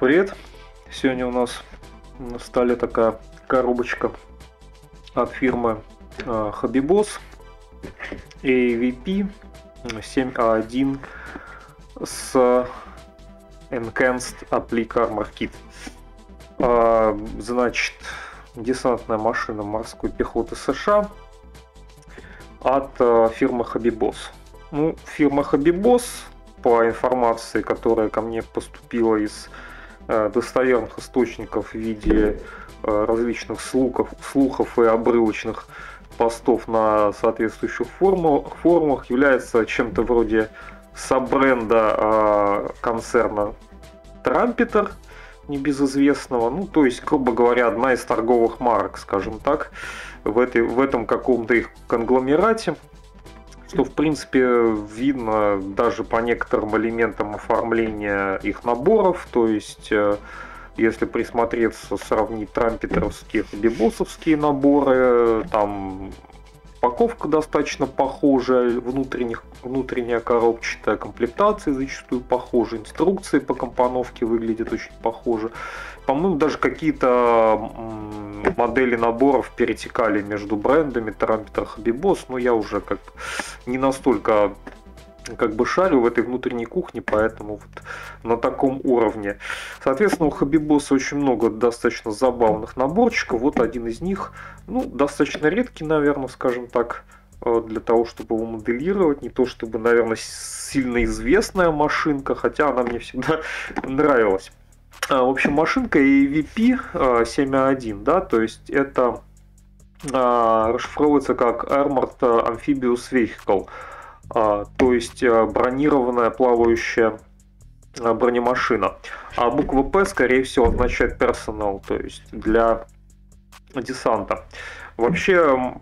привет! Сегодня у нас на столе такая коробочка от фирмы Habibos AVP 7A1 с Enhanced Applique Armor Kit. А, значит, десантная машина морской пехоты США от э, фирмы Habibos. Ну, фирма Habibos, по информации, которая ко мне поступила из достоверных источников в виде э, различных слухов, слухов и обрывочных постов на соответствующих форумах, форумах является чем-то вроде саббренда э, концерна Трампетер, небезызвестного, ну, то есть, грубо говоря, одна из торговых марок, скажем так, в, этой, в этом каком-то их конгломерате что в принципе видно даже по некоторым элементам оформления их наборов, то есть э, если присмотреться, сравнить трампетеровские и бибосовские наборы, там упаковка достаточно похожая, внутренних, внутренняя коробчатая комплектация зачастую похожа, инструкции по компоновке выглядят очень похожи. По-моему, даже какие-то модели наборов перетекали между брендами Trampeter Habibos, но я уже как не настолько как бы шарю в этой внутренней кухне, поэтому вот на таком уровне. Соответственно, у Хабибоса очень много достаточно забавных наборчиков. Вот один из них, ну, достаточно редкий, наверное, скажем так, э, для того, чтобы его моделировать. Не то, чтобы, наверное, сильно известная машинка, хотя она мне всегда нравилась. А, в общем, машинка EVP 7.1, да, то есть это а, расшифровывается как Armored Amphibious Vehicle, а, то есть бронированная плавающая бронемашина. А буква П, скорее всего, означает персонал, то есть для десанта. Вообще,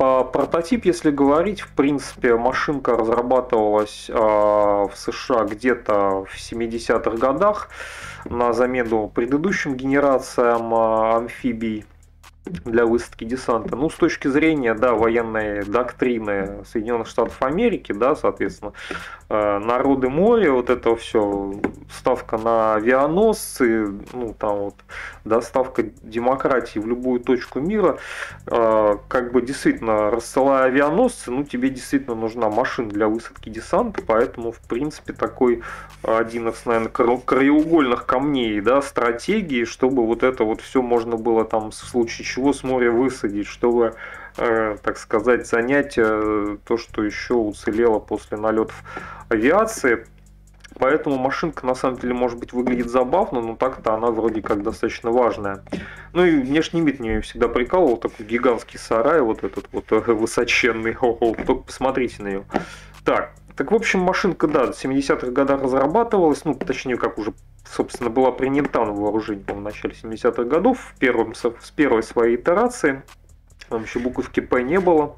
по прототип, если говорить, в принципе, машинка разрабатывалась э, в США где-то в 70-х годах на замену предыдущим генерациям э, амфибий для высадки десанта. Ну, с точки зрения, да, военной доктрины Соединенных Штатов Америки, да, соответственно, народы моря, вот это все, ставка на авианосцы, ну, там вот, доставка демократии в любую точку мира, э, как бы действительно, рассылая авианосцы, ну, тебе действительно нужна машина для высадки десанта, поэтому, в принципе, такой один из, наверное, краеугольных камней, да, стратегии, чтобы вот это вот все можно было там в случае чего с моря высадить, чтобы, э, так сказать, занять э, то, что еще уцелело после налетов авиации. Поэтому машинка на самом деле может быть выглядит забавно, но так-то она вроде как достаточно важная. Ну и внешний вид мне всегда прикалывал, такой гигантский сарай, вот этот вот э, высоченный, хо-хо, только посмотрите на нее. Так, так в общем машинка, да, в 70-х годах разрабатывалась, ну точнее как уже собственно, была принята на вооружение в начале 70-х годов, в первом, с первой своей итерации. Там еще буковки П не было.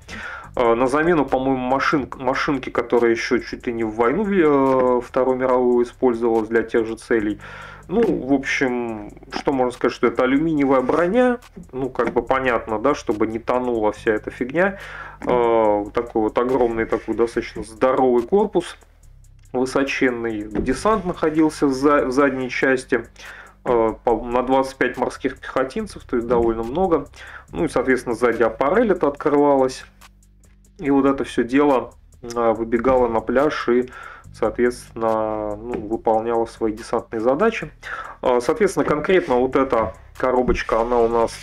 А, на замену, по-моему, машин, машинки, которая еще чуть ли не в войну э, Вторую мировую использовалась для тех же целей. Ну, в общем, что можно сказать, что это алюминиевая броня, ну, как бы понятно, да, чтобы не тонула вся эта фигня. Э, такой вот огромный, такой достаточно здоровый корпус – высоченный десант находился в, за, в задней части э, на 25 морских пехотинцев, то есть довольно много. Ну и, соответственно, сзади аппарель это открывалось. И вот это все дело э, выбегало на пляж и, соответственно, ну, выполняло свои десантные задачи. Э, соответственно, конкретно вот эта коробочка, она у нас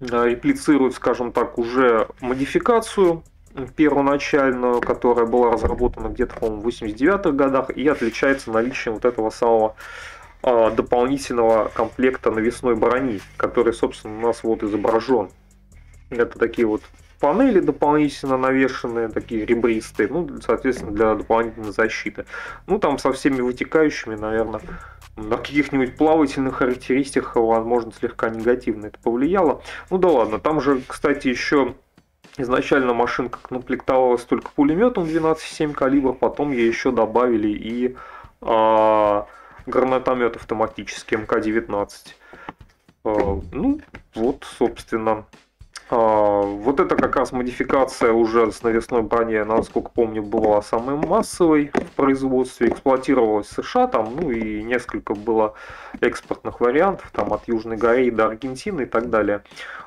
реплицирует, скажем так, уже модификацию первоначальную, которая была разработана где-то, по-моему, в 89-х годах и отличается наличием вот этого самого дополнительного комплекта навесной брони, который, собственно, у нас вот изображен. Это такие вот панели дополнительно навешенные, такие ребристые, ну, соответственно, для дополнительной защиты. Ну, там со всеми вытекающими, наверное, на каких-нибудь плавательных характеристиках, возможно, слегка негативно это повлияло. Ну да ладно, там же, кстати, еще Изначально машинка комплектовалась только пулеметом 12,7 калибр, потом ей еще добавили и э, гранатомет автоматический МК-19. Э, ну, вот, собственно, А, вот это как раз модификация уже с навесной брони, насколько помню, была самой массовой в производстве, эксплуатировалась в США, там, ну и несколько было экспортных вариантов, там от Южной Кореи до Аргентины и так далее.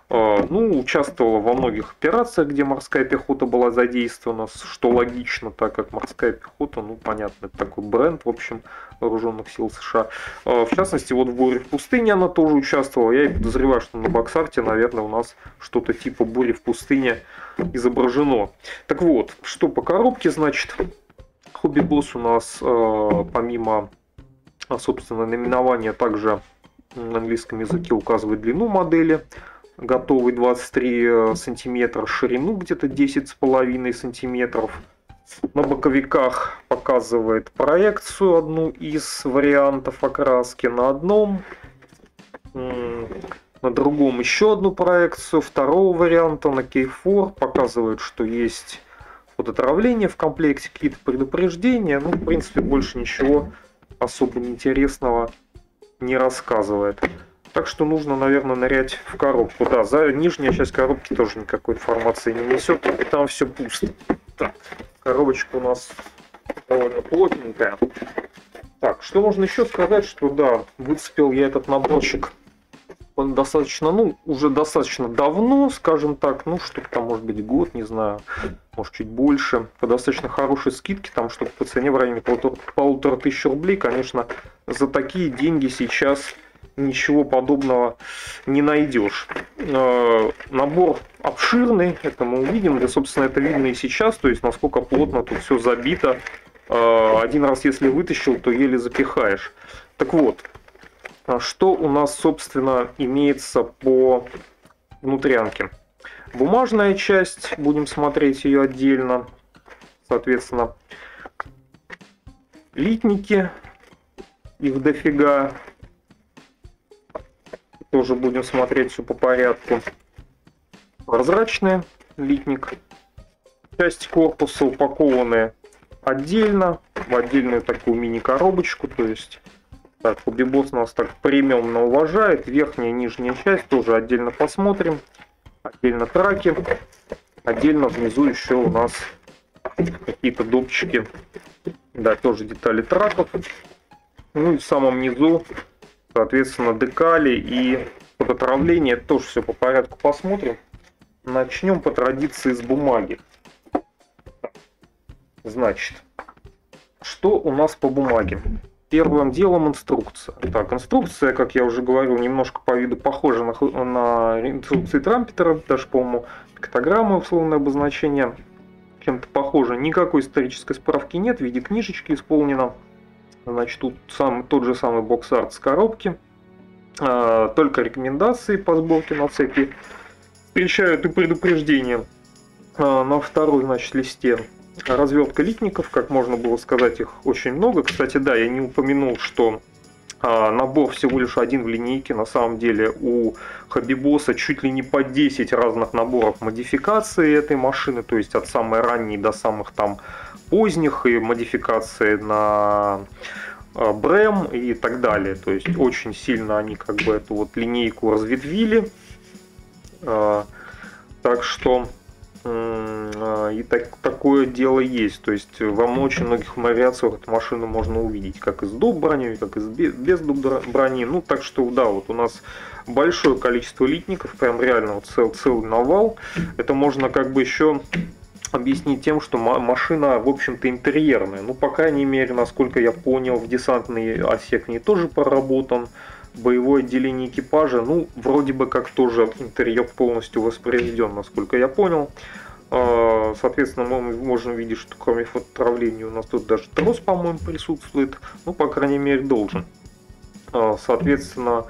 А, ну, участвовала во многих операциях, где морская пехота была задействована, что логично, так как морская пехота, ну, понятно, это такой бренд, в общем, вооруженных сил США. А, в частности, вот в «Буре в пустыне» она тоже участвовала. Я и подозреваю, что на Боксарте, наверное, у нас что-то типа «Бури в пустыне» изображено. Так вот, что по коробке, значит, Хобби Босс у нас, а, помимо, собственно, наименования, также на английском языке указывает длину модели – готовый 23 э, сантиметра, ширину где-то 10,5 сантиметров. На боковиках показывает проекцию одну из вариантов окраски на одном. На другом еще одну проекцию второго варианта на K4 показывает, что есть фототравление в комплекте, какие-то предупреждения. Ну, в принципе, больше ничего особо интересного не рассказывает. Так что нужно, наверное, нырять в коробку. Да, за нижняя часть коробки тоже никакой информации не несет, там все пусто. Так, коробочка у нас довольно плотненькая. Так, что можно еще сказать, что да, выцепил я этот наборчик он достаточно, ну, уже достаточно давно, скажем так, ну, что-то там, может быть, год, не знаю, может, чуть больше, по достаточно хорошей скидке, там, что по цене в районе полутора, полутора тысяч рублей, конечно, за такие деньги сейчас ничего подобного не найдешь. Э, набор обширный, это мы увидим, да, собственно, это видно и сейчас, то есть насколько плотно тут все забито. Э, один раз, если вытащил, то еле запихаешь. Так вот, а что у нас, собственно, имеется по внутрянке? Бумажная часть, будем смотреть ее отдельно, соответственно, литники, их дофига, тоже будем смотреть все по порядку. Прозрачный литник. Часть корпуса упакованы отдельно, в отдельную такую мини-коробочку. То есть, так, Хоббибос нас так премиумно уважает. Верхняя и нижняя часть тоже отдельно посмотрим. Отдельно траки. Отдельно внизу еще у нас какие-то допчики. Да, тоже детали траков. Ну и в самом низу соответственно, декали и подотравление. Тоже все по порядку посмотрим. Начнем по традиции с бумаги. Значит, что у нас по бумаге? Первым делом инструкция. Так, инструкция, как я уже говорил, немножко по виду похожа на, на инструкции Трампетера, даже, по-моему, пиктограммы, условное обозначение, чем-то похоже. Никакой исторической справки нет, в виде книжечки исполнена. Значит, тут сам, тот же самый бокс-арт с коробки. А, только рекомендации по сборке на цепи. Встречают и предупреждения. А, на второй, значит, листе развертка литников, как можно было сказать, их очень много. Кстати, да, я не упомянул, что а, набор всего лишь один в линейке. На самом деле у Хабибоса чуть ли не по 10 разных наборов модификации этой машины, то есть от самой ранней до самых там поздних и модификации на а, Брэм и так далее. То есть очень сильно они как бы эту вот линейку разветвили. А, так что а, и так, такое дело есть. То есть во очень многих вариациях эту машину можно увидеть, как из доп брони, как и без, доп брони. Ну, так что, да, вот у нас большое количество литников, прям реально вот цел, целый навал. Это можно как бы еще объяснить тем, что машина, в общем-то, интерьерная. Ну, по крайней мере, насколько я понял, в десантный отсек не тоже проработан. Боевое отделение экипажа, ну, вроде бы как тоже интерьер полностью воспроизведен, насколько я понял. А, соответственно, мы можем видеть, что кроме фототравления у нас тут даже трос, по-моему, присутствует. Ну, по крайней мере, должен. А, соответственно,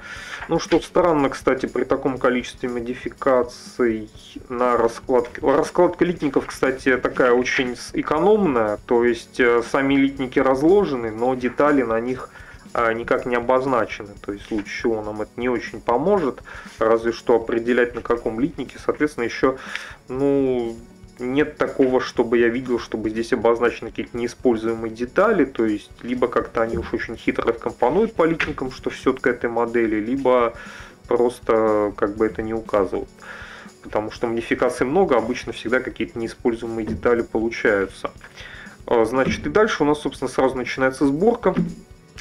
ну что странно, кстати, при таком количестве модификаций на раскладке. Раскладка литников, кстати, такая очень экономная, то есть э, сами литники разложены, но детали на них а, никак не обозначены. То есть в случае чего нам это не очень поможет, разве что определять на каком литнике. Соответственно, еще ну, нет такого, чтобы я видел, чтобы здесь обозначены какие-то неиспользуемые детали, то есть либо как-то они уж очень хитро компонуют по что все к этой модели, либо просто как бы это не указывают. потому что модификаций много, обычно всегда какие-то неиспользуемые детали получаются. А, значит, и дальше у нас, собственно, сразу начинается сборка.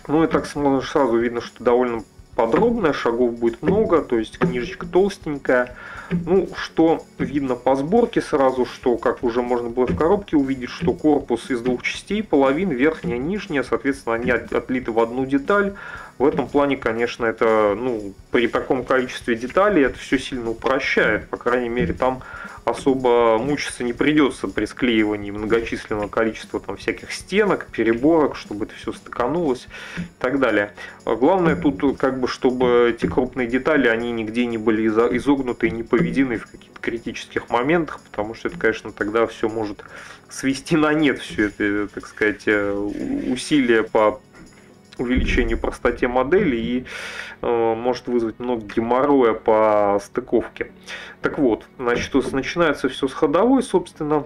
Ну и так сразу видно, что довольно подробная, шагов будет много, то есть книжечка толстенькая. Ну, что видно по сборке сразу, что, как уже можно было в коробке увидеть, что корпус из двух частей, половин, верхняя, нижняя, соответственно, они отлиты в одну деталь. В этом плане, конечно, это, ну, при таком количестве деталей это все сильно упрощает. По крайней мере, там особо мучиться не придется при склеивании многочисленного количества там всяких стенок, переборок, чтобы это все стыканулось и так далее. А главное тут, как бы, чтобы эти крупные детали, они нигде не были изогнуты и не поведены в каких-то критических моментах, потому что это, конечно, тогда все может свести на нет все это, так сказать, э, усилия по увеличению простоте модели и э, может вызвать много геморроя по стыковке. Так вот, значит, начинается все с ходовой, собственно,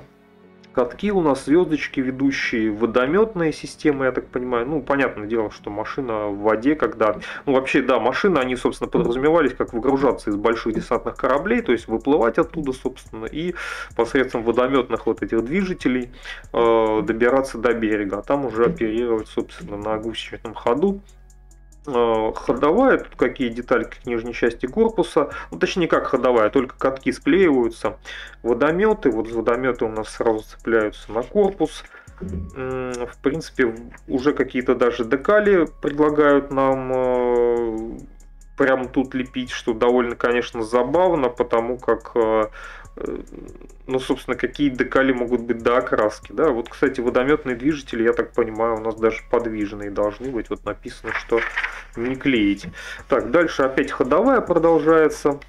катки у нас, звездочки ведущие, водометная система, я так понимаю. Ну, понятное дело, что машина в воде, когда... Ну, вообще, да, машины, они, собственно, подразумевались как выгружаться из больших десантных кораблей, то есть выплывать оттуда, собственно, и посредством водометных вот этих движителей э, добираться до берега, а там уже оперировать, собственно, на гусеничном ходу ходовая, тут какие детали к нижней части корпуса, ну точнее как ходовая, только катки склеиваются, водометы, вот водометы у нас сразу цепляются на корпус, в принципе уже какие-то даже декали предлагают нам э, прямо тут лепить, что довольно, конечно, забавно, потому как э, ну, собственно, какие декали могут быть до окраски, да. Вот, кстати, водометные движители, я так понимаю, у нас даже подвижные должны быть. Вот написано, что не клеить. Так, дальше опять ходовая продолжается.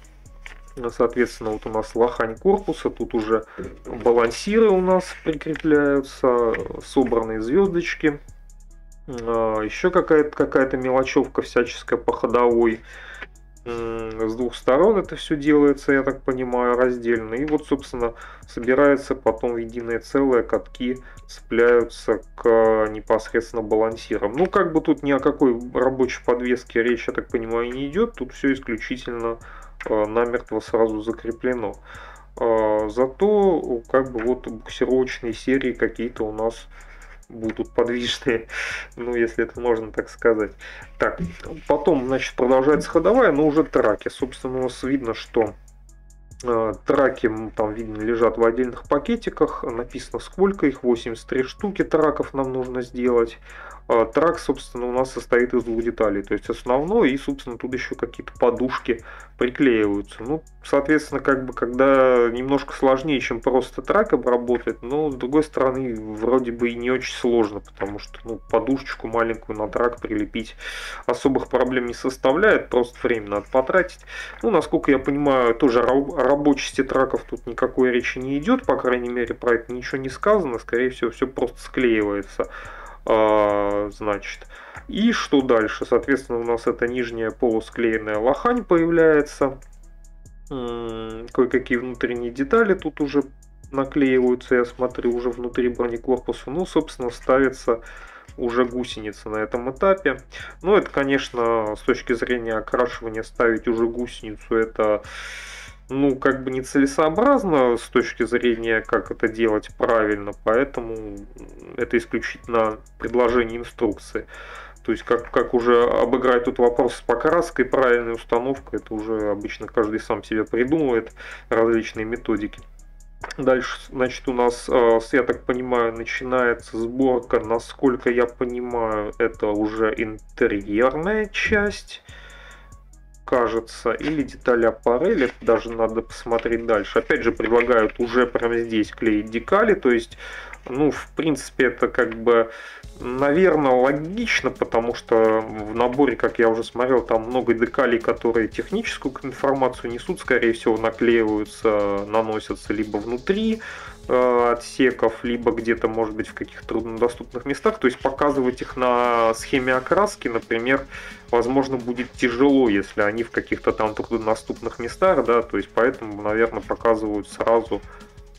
Соответственно, вот у нас лохань корпуса, тут уже балансиры у нас прикрепляются, собранные звездочки. А, Еще какая-то какая мелочевка всяческая по ходовой с двух сторон это все делается, я так понимаю, раздельно. И вот, собственно, собирается потом в единое целое, катки цепляются к непосредственно балансирам. Ну, как бы тут ни о какой рабочей подвеске речь, я так понимаю, не идет. Тут все исключительно э, намертво сразу закреплено. Э, зато, как бы, вот буксировочные серии какие-то у нас будут подвижные, ну, если это можно так сказать. Так, потом, значит, продолжается ходовая, но уже траки. Собственно, у нас видно, что э, Траки там видно лежат в отдельных пакетиках, написано сколько их, 83 штуки траков нам нужно сделать. А, трак, собственно, у нас состоит из двух деталей. То есть основной и, собственно, тут еще какие-то подушки приклеиваются. Ну, соответственно, как бы, когда немножко сложнее, чем просто трак обработать, но, с другой стороны, вроде бы и не очень сложно, потому что, ну, подушечку маленькую на трак прилепить особых проблем не составляет, просто время надо потратить. Ну, насколько я понимаю, тоже о рабочести траков тут никакой речи не идет, по крайней мере, про это ничего не сказано, скорее всего, все просто склеивается. А, значит. И что дальше? Соответственно, у нас эта нижняя полусклеенная лохань появляется. Кое-какие внутренние детали тут уже наклеиваются, я смотрю, уже внутри бронекорпуса. Ну, собственно, ставится уже гусеница на этом этапе. Но это, конечно, с точки зрения окрашивания ставить уже гусеницу, это ну, как бы нецелесообразно с точки зрения, как это делать правильно, поэтому это исключительно предложение инструкции. То есть, как, как уже обыграть тут вопрос с покраской, правильной установкой, это уже обычно каждый сам себе придумывает различные методики. Дальше, значит, у нас, э, я так понимаю, начинается сборка, насколько я понимаю, это уже интерьерная часть кажется, или детали аппарели, даже надо посмотреть дальше. Опять же, предлагают уже прямо здесь клеить декали, то есть, ну, в принципе, это как бы, наверное, логично, потому что в наборе, как я уже смотрел, там много декалей, которые техническую информацию несут, скорее всего, наклеиваются, наносятся либо внутри, отсеков, либо где-то, может быть, в каких-то труднодоступных местах. То есть показывать их на схеме окраски, например, возможно, будет тяжело, если они в каких-то там труднодоступных местах, да, то есть поэтому, наверное, показывают сразу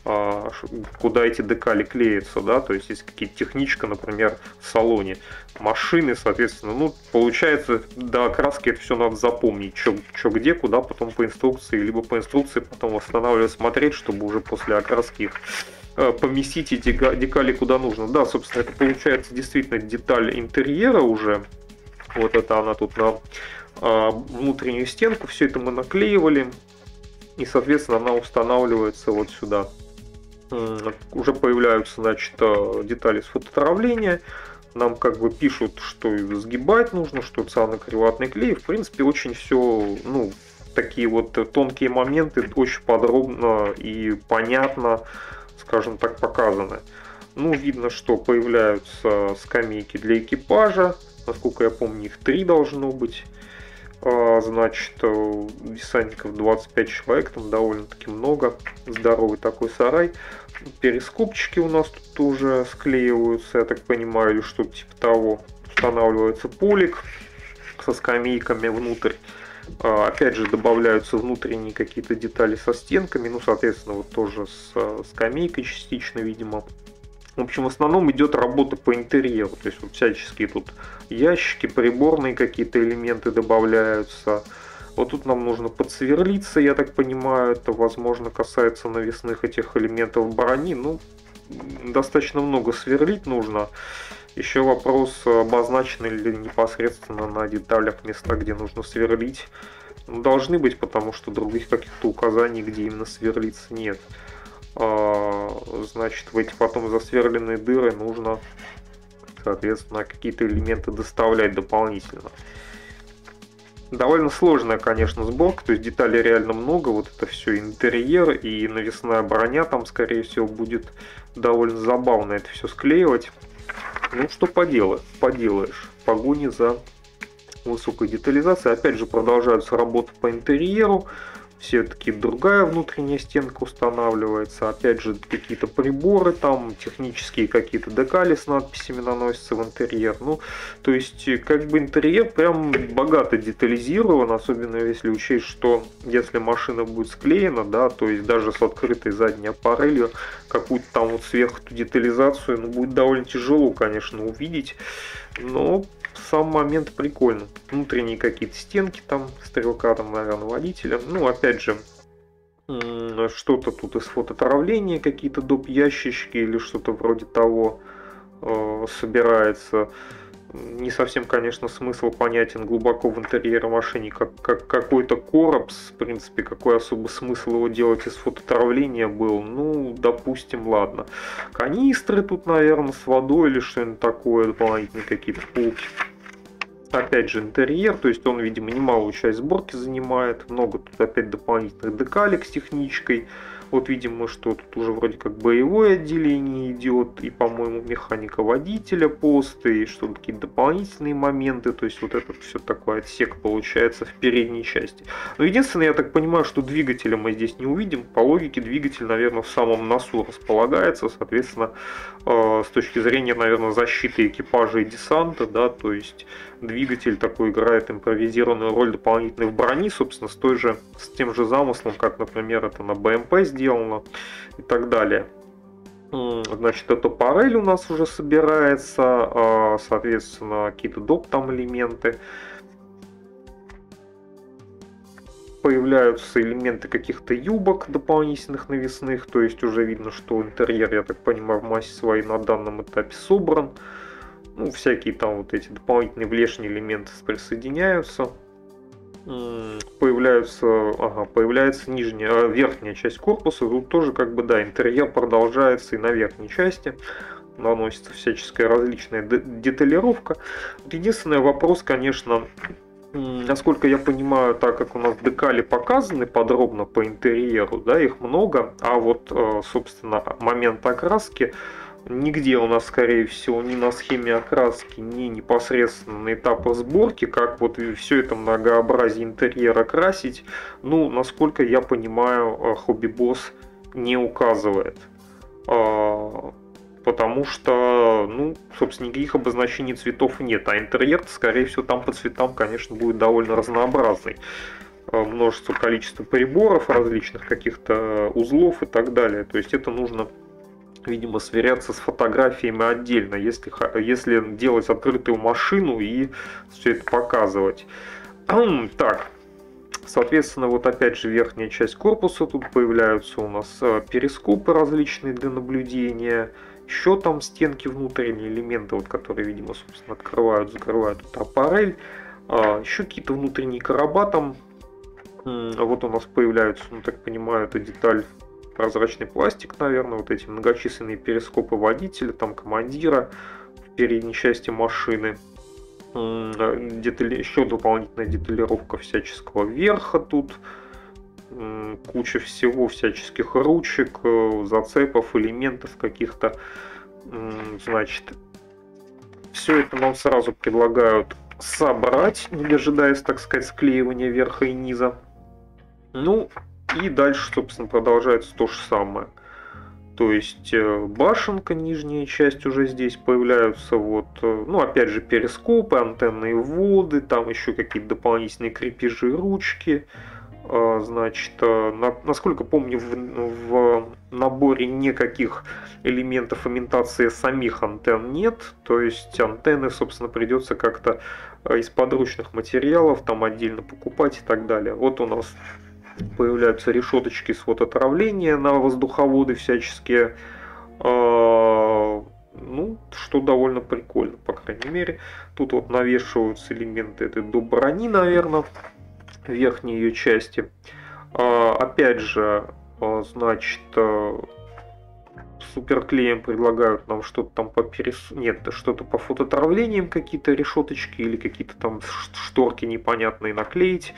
куда эти декали клеятся, да, то есть есть какие-то техничка, например, в салоне машины, соответственно, ну, получается, до окраски это все надо запомнить, что где, куда, потом по инструкции, либо по инструкции потом восстанавливать, смотреть, чтобы уже после окраски их э, поместить эти декали куда нужно. Да, собственно, это получается действительно деталь интерьера уже. Вот это она тут на а, внутреннюю стенку, все это мы наклеивали. И, соответственно, она устанавливается вот сюда уже появляются, значит, э, детали с фототравления. Нам как бы пишут, что сгибать нужно, что цианокриватный клей. В принципе, очень все, ну, такие вот тонкие моменты очень подробно и понятно, скажем так, показаны. Ну, видно, что появляются скамейки для экипажа. Насколько я помню, их три должно быть. А, значит, э, десантников 25 человек, там довольно-таки много. Здоровый такой сарай. Перископчики у нас тут уже склеиваются, я так понимаю, или что-то типа того. Устанавливается полик со скамейками внутрь. А, опять же, добавляются внутренние какие-то детали со стенками, ну, соответственно, вот тоже с э, скамейкой частично, видимо. В общем, в основном идет работа по интерьеру. То есть вот всяческие тут ящики, приборные какие-то элементы добавляются. Вот тут нам нужно подсверлиться, я так понимаю, это, возможно, касается навесных этих элементов брони. Ну, достаточно много сверлить нужно. Еще вопрос, обозначены ли непосредственно на деталях места, где нужно сверлить. Ну, должны быть, потому что других каких-то указаний, где именно сверлиться, нет. А, значит, в эти потом засверленные дыры нужно, соответственно, какие-то элементы доставлять дополнительно. Довольно сложная, конечно, сборка, то есть деталей реально много, вот это все интерьер и навесная броня там, скорее всего, будет довольно забавно это все склеивать. Ну, что поделать, поделаешь, погони за высокой детализацией. Опять же, продолжаются работы по интерьеру, все-таки другая внутренняя стенка устанавливается. Опять же, какие-то приборы там, технические какие-то декали с надписями наносятся в интерьер. Ну, то есть, как бы интерьер прям богато детализирован, особенно если учесть, что если машина будет склеена, да, то есть даже с открытой задней аппарелью, какую-то там вот сверху детализацию, ну, будет довольно тяжело, конечно, увидеть. Но сам момент прикольно. Внутренние какие-то стенки там, стрелка там, наверное, водителя. Ну, опять же, что-то тут из фототравления, какие-то доп. ящички или что-то вроде того э, собирается не совсем, конечно, смысл понятен глубоко в интерьере машины, как, как какой-то коробс, в принципе, какой особо смысл его делать из фототравления был, ну, допустим, ладно. Канистры тут, наверное, с водой или что-нибудь такое, дополнительные какие-то полки. Опять же, интерьер, то есть он, видимо, немалую часть сборки занимает, много тут опять дополнительных декалек с техничкой, вот видим мы, что тут уже вроде как боевое отделение идет, и, по-моему, механика водителя пост, и что-то какие-то дополнительные моменты, то есть вот этот все такой отсек получается в передней части. Но единственное, я так понимаю, что двигателя мы здесь не увидим, по логике двигатель, наверное, в самом носу располагается, соответственно, э, с точки зрения, наверное, защиты экипажа и десанта, да, то есть двигатель такой играет импровизированную роль дополнительной в брони, собственно, с той же, с тем же замыслом, как, например, это на БМП сделано и так далее. Значит, эта парель у нас уже собирается, а, соответственно, какие-то доп там элементы. Появляются элементы каких-то юбок дополнительных навесных, то есть уже видно, что интерьер, я так понимаю, в массе своей на данном этапе собран ну, всякие там вот эти дополнительные внешние элементы присоединяются. Появляются, ага, появляется нижняя, а, верхняя часть корпуса. Тут тоже как бы, да, интерьер продолжается и на верхней части. Наносится всяческая различная деталировка. Единственный вопрос, конечно, насколько я понимаю, так как у нас декали показаны подробно по интерьеру, да, их много, а вот, э, собственно, момент окраски нигде у нас, скорее всего, ни на схеме окраски, ни непосредственно на этапах сборки, как вот все это многообразие интерьера красить, ну, насколько я понимаю, э, Хобби Босс не указывает. А, потому что, ну, собственно, никаких обозначений цветов нет, а интерьер, скорее всего, там по цветам, конечно, будет довольно разнообразный. множество количества приборов различных, каких-то узлов и так далее. То есть это нужно видимо, сверяться с фотографиями отдельно, если, если делать открытую машину и все это показывать. Так, Соответственно, вот опять же верхняя часть корпуса, тут появляются у нас э, перископы различные для наблюдения, еще там стенки внутренние элементы, вот, которые, видимо, собственно, открывают, закрывают тут аппарель, а, еще какие-то внутренние короба там, вот у нас появляются, ну так понимаю, это деталь прозрачный пластик, наверное, вот эти многочисленные перископы водителя, там командира в передней части машины – детали... еще дополнительная деталировка всяческого верха тут, куча всего, всяческих ручек, э, зацепов, элементов каких-то. Значит, все это нам сразу предлагают собрать, не дожидаясь, так сказать, склеивания верха и низа. Ну, и дальше, собственно, продолжается то же самое – то есть э, башенка, нижняя часть уже здесь появляются, вот, э, ну, опять же, перископы, антенные воды, там еще какие-то дополнительные крепежи, ручки. А, значит, э, насколько помню, в, в наборе никаких элементов имитации самих антенн нет. То есть антенны, собственно, придется как-то из подручных материалов там отдельно покупать и так далее. Вот у нас появляются решеточки с вот отравления на воздуховоды всяческие. А, ну, что довольно прикольно, по крайней мере. Тут вот навешиваются элементы этой до брони, наверное, верхней ее части. А, опять же, а, значит, суперклеем предлагают нам что-то там по перес... Нет, что-то по фототравлениям, какие-то решеточки или какие-то там шторки непонятные наклеить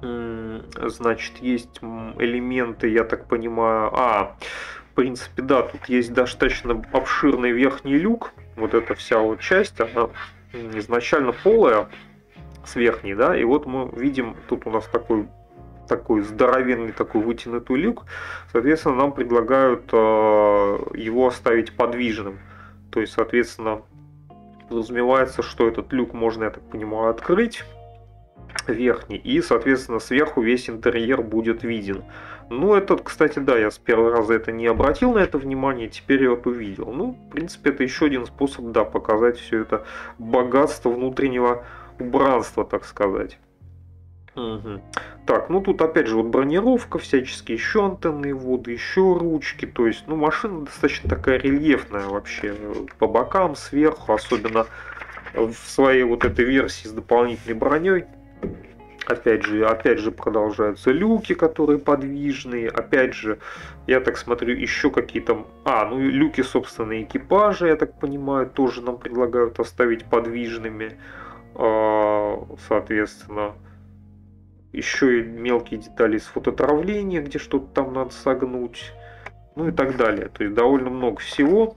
значит, есть элементы, я так понимаю, а, в принципе, да, тут есть достаточно обширный верхний люк, вот эта вся вот часть, она изначально полая с верхней, да, и вот мы видим, тут у нас такой такой здоровенный такой вытянутый люк, соответственно, нам предлагают э, его оставить подвижным. То есть, соответственно, подразумевается, что этот люк можно, я так понимаю, открыть, верхний, и, соответственно, сверху весь интерьер будет виден. Ну, это, кстати, да, я с первого раза это не обратил на это внимание, теперь я вот увидел. Ну, в принципе, это еще один способ, да, показать все это богатство внутреннего убранства, так сказать. Угу. Так, ну тут опять же вот бронировка, всяческие еще антенные воды, еще ручки. То есть, ну машина достаточно такая рельефная вообще по бокам, сверху, особенно в своей вот этой версии с дополнительной броней. Опять же, опять же продолжаются люки, которые подвижные. Опять же, я так смотрю, еще какие-то... А, ну люки, собственно, экипажа, я так понимаю, тоже нам предлагают оставить подвижными. А, соответственно, еще и мелкие детали с фототравления, где что-то там надо согнуть. Ну и так далее. То есть довольно много всего.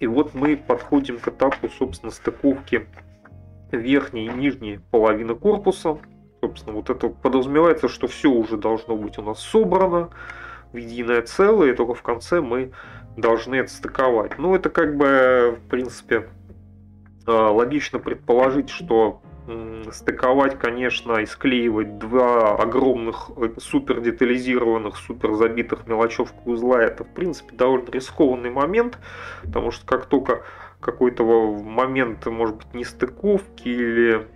И вот мы подходим к этапу, собственно, стыковки верхней и нижней половины корпуса. Собственно, вот это подразумевается, что все уже должно быть у нас собрано в единое целое, и только в конце мы должны отстыковать. Ну, это как бы, в принципе, а, логично предположить, что стыковать, конечно, и склеивать два огромных, э, супер детализированных, супер забитых мелочевку узла, это, в принципе, довольно рискованный момент, потому что как только какой-то момент, может быть, нестыковки или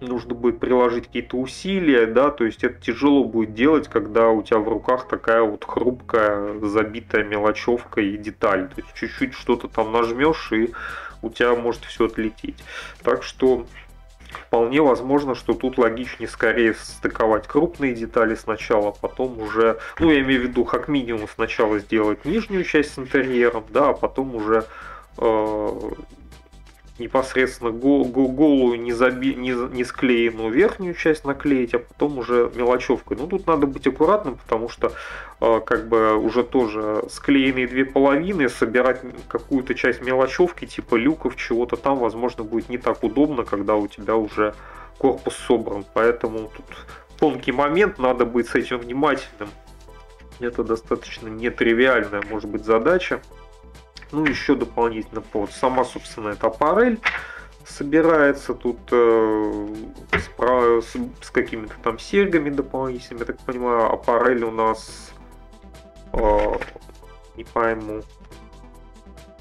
нужно будет приложить какие-то усилия, да, то есть это тяжело будет делать, когда у тебя в руках такая вот хрупкая, забитая мелочевка и деталь. То есть чуть-чуть что-то там нажмешь, и у тебя может все отлететь. Так что вполне возможно, что тут логичнее скорее стыковать крупные детали сначала, потом уже, ну я имею в виду, как минимум сначала сделать нижнюю часть с интерьером, да, а потом уже Э, непосредственно гол, гол, голую, не, заби, не, не склеенную верхнюю часть наклеить, а потом уже мелочевкой. Ну, тут надо быть аккуратным, потому что э, как бы уже тоже склеенные две половины, собирать какую-то часть мелочевки, типа люков, чего-то там, возможно, будет не так удобно, когда у тебя уже корпус собран. Поэтому тут тонкий момент, надо быть с этим внимательным. Это достаточно нетривиальная, может быть, задача. Ну, еще дополнительно под сама, собственно, эта аппарель. собирается тут э, с, с, с какими-то там серьгами дополнительными, я так понимаю, аппарель у нас э, не пойму,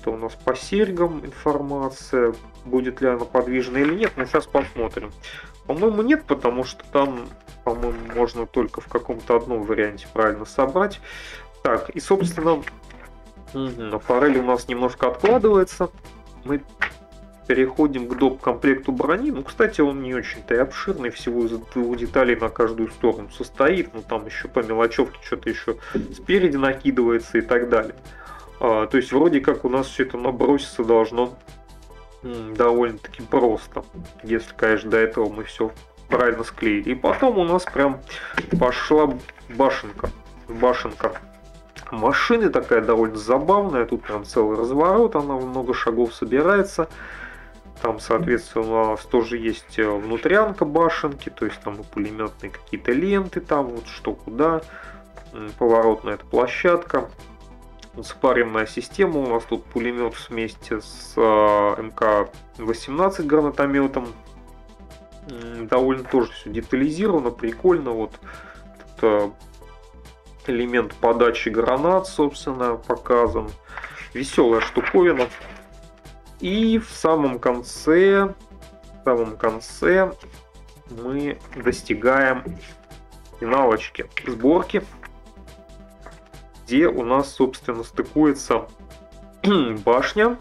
что у нас по серьгам информация, будет ли она подвижна или нет, но сейчас посмотрим. По-моему, нет, потому что там, по-моему, можно только в каком-то одном варианте правильно собрать. Так, и, собственно, аппарель у нас немножко откладывается. Мы переходим к доп. комплекту брони. Ну, кстати, он не очень-то и обширный, всего из двух деталей на каждую сторону состоит. Ну, там еще по мелочевке что-то еще спереди накидывается и так далее. А, то есть, вроде как у нас все это наброситься должно довольно-таки просто. Если, конечно, до этого мы все правильно склеили. И потом у нас прям пошла башенка. Башенка машины такая довольно забавная. Тут прям целый разворот, она много шагов собирается. Там, соответственно, у нас тоже есть э, внутрянка башенки, то есть там и пулеметные какие-то ленты, там вот что куда. Поворотная эта площадка. Спаренная система. У нас тут пулемет вместе с э, МК-18 гранатометом. Довольно тоже все детализировано, прикольно. Вот тут э, элемент подачи гранат, собственно, показан. Веселая штуковина. И в самом конце, в самом конце мы достигаем финалочки сборки, где у нас, собственно, стыкуется башня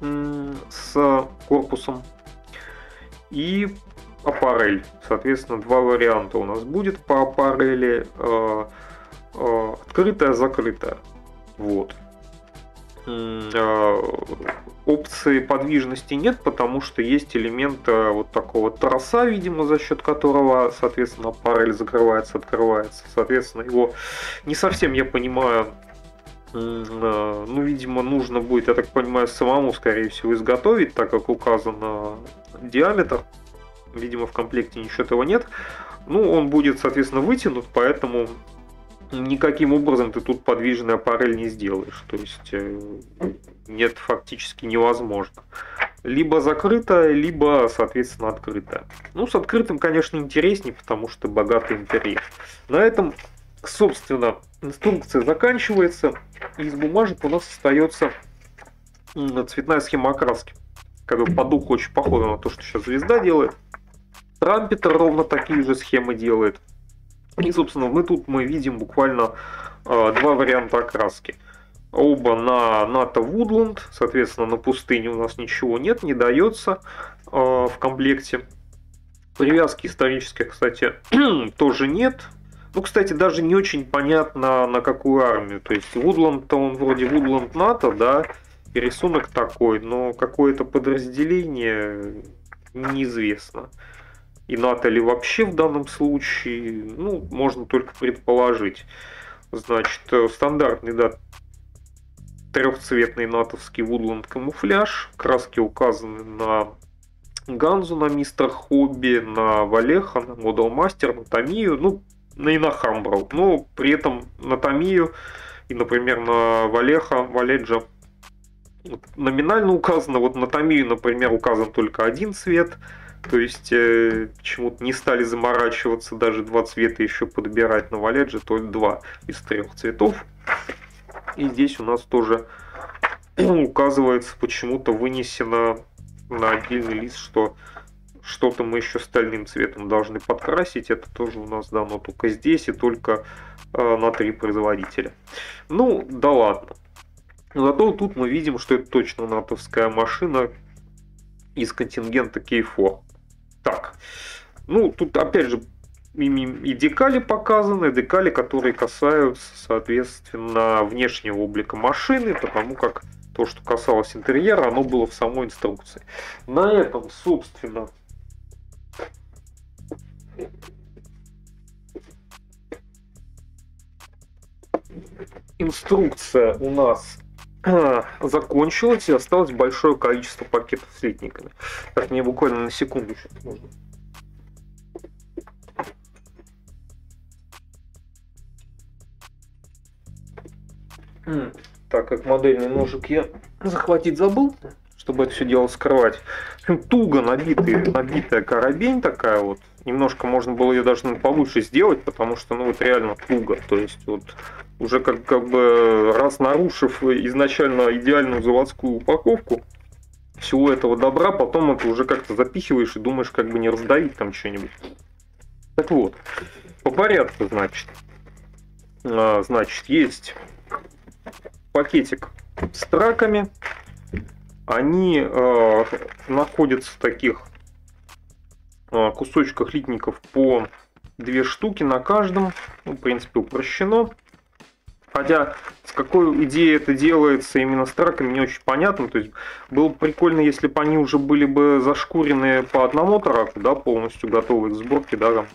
с корпусом и аппарель. Соответственно, два варианта у нас будет по аппарели. Э, э, открытая, закрытая. Вот. Э, опции подвижности нет, потому что есть элемент вот такого троса, видимо, за счет которого, соответственно, парель закрывается, открывается. Соответственно, его не совсем я понимаю, э, ну, видимо, нужно будет, я так понимаю, самому, скорее всего, изготовить, так как указан диаметр. Видимо, в комплекте ничего этого нет. Ну, он будет, соответственно, вытянут, поэтому никаким образом ты тут подвижный аппарель не сделаешь. То есть э, нет, фактически невозможно. Либо закрытая, либо, соответственно, открытая. Ну, с открытым, конечно, интереснее, потому что богатый интерьер. На этом, собственно, инструкция заканчивается. Из бумажек у нас остается цветная схема окраски. Как бы по духу очень похоже на то, что сейчас звезда делает. Трампетер ровно такие же схемы делает. И, собственно, мы тут мы видим буквально э, два варианта окраски. Оба на НАТО Woodland, соответственно, на пустыне у нас ничего нет, не дается э, в комплекте. Привязки исторических, кстати, тоже нет. Ну, кстати, даже не очень понятно, на какую армию. То есть Woodland-то он вроде Woodland НАТО, да, и рисунок такой, но какое-то подразделение неизвестно и НАТО ли вообще в данном случае, ну, можно только предположить. Значит, э, стандартный, да, трехцветный натовский Woodland камуфляж. Краски указаны на Ганзу, на Мистер Хобби, на Валеха, на Model Master, на Томию, ну, и на Хамбрал. Но при этом на Томию и, например, на Валеха, Валеджа номинально указано. Вот на Томию, например, указан только один цвет – то есть э, почему-то не стали заморачиваться даже два цвета еще подбирать на Валедже, то два из трех цветов. И здесь у нас тоже указывается почему-то вынесено на отдельный лист, что что-то мы еще стальным цветом должны подкрасить. Это тоже у нас дано только здесь и только э, на три производителя. Ну, да ладно. Зато тут мы видим, что это точно натовская машина из контингента K4. Так, ну, тут опять же и декали показаны, декали, которые касаются, соответственно, внешнего облика машины, потому как то, что касалось интерьера, оно было в самой инструкции. На этом, собственно, инструкция у нас закончилась и осталось большое количество пакетов с литниками. Так, мне буквально на секунду сейчас нужно. Так как модельный ножик я захватить забыл, чтобы это все дело скрывать. туго набитый, набитая карабень такая вот. Немножко можно было ее даже ну, повыше сделать, потому что, ну, вот реально туго. То есть, вот уже как, как бы раз нарушив изначально идеальную заводскую упаковку, всего этого добра, потом это уже как-то запихиваешь и думаешь, как бы не раздавить там что-нибудь. Так вот, по порядку, значит. А, значит, есть пакетик с траками. Они э, находятся в таких э, кусочках литников по две штуки на каждом. Ну, в принципе, упрощено. Хотя с какой идеей это делается именно с траками, не очень понятно. То есть было бы прикольно, если бы они уже были бы зашкурены по одному траку, да, полностью готовы к сборке, да,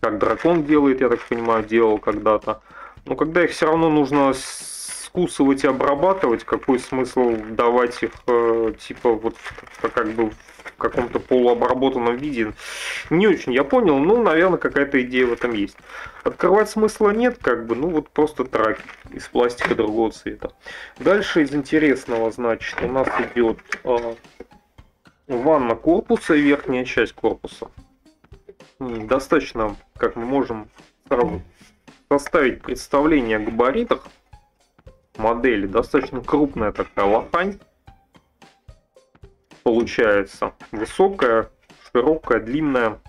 как дракон делает, я так понимаю, делал когда-то. Но когда их все равно нужно скусывать и обрабатывать, какой смысл давать их э, типа вот как бы каком-то полуобработанном виде, не очень я понял, ну, наверное, какая-то идея в этом есть. Открывать смысла нет, как бы, ну, вот просто траки из пластика другого цвета. Дальше из интересного, значит, у нас идет э, ванна корпуса и верхняя часть корпуса. Достаточно, как мы можем составить представление о габаритах модели. Достаточно крупная такая лохань. Получается высокая, широкая, длинная.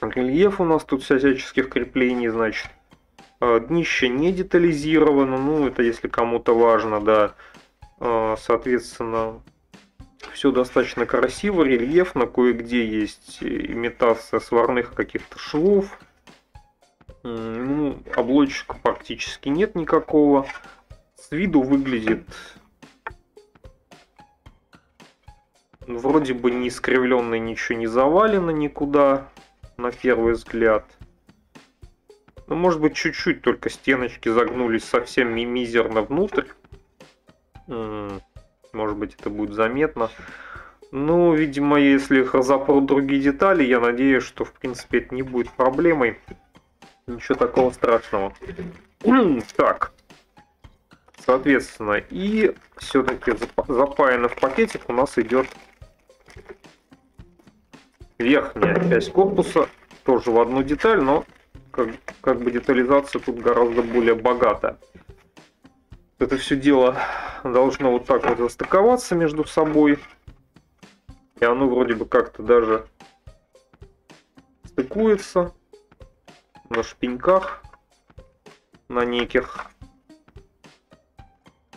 Рельеф у нас тут всяческих креплений, значит. А, днище не детализировано, ну это если кому-то важно, да. А, соответственно, все достаточно красиво, рельефно, кое-где есть имитация сварных каких-то швов. Ну, облочка практически нет никакого. С виду выглядит вроде бы не искривленно, ничего не завалено никуда, на первый взгляд. Ну, может быть, чуть-чуть только стеночки загнулись совсем мизерно внутрь. Может быть, это будет заметно. Ну, видимо, если их разопрут другие детали, я надеюсь, что, в принципе, это не будет проблемой. Ничего такого страшного. так. Соответственно, и все-таки запаяно в пакетик у нас идет верхняя часть корпуса. Тоже в одну деталь, но как, как бы детализация тут гораздо более богатая. Это все дело должно вот так вот застыковаться между собой. И оно вроде бы как-то даже стыкуется на шпеньках, на неких.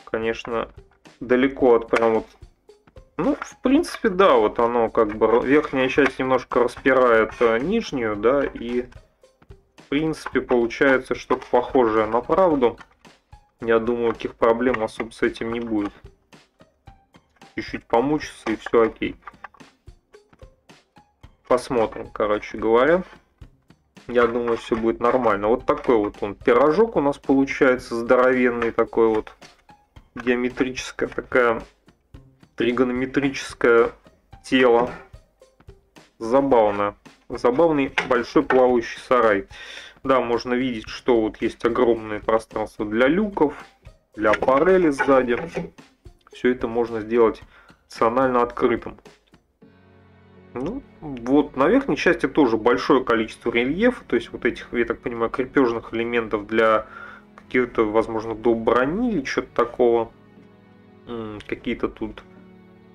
Конечно, далеко от прям вот... Ну, в принципе, да, вот оно как бы... Верхняя часть немножко распирает э, нижнюю, да, и... В принципе, получается что-то похожее на правду. Я думаю, каких проблем особо с этим не будет. Чуть-чуть помучиться и все окей. Посмотрим, короче говоря. Я думаю, все будет нормально. Вот такой вот он пирожок у нас получается здоровенный такой вот геометрическая такая тригонометрическое тело. Забавно. Забавный большой плавающий сарай. Да, можно видеть, что вот есть огромное пространство для люков, для аппарели сзади. Все это можно сделать рационально открытым. Ну, вот на верхней части тоже большое количество рельефа, то есть вот этих, я так понимаю, крепежных элементов для каких-то, возможно, до брони или что-то такого. Какие-то тут